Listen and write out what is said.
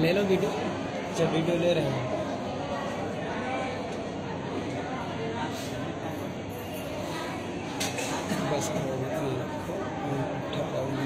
ले लो वीडियो। जब वीडियो ले रहे हैं। बस हो गया